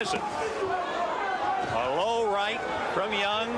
A low right from Young.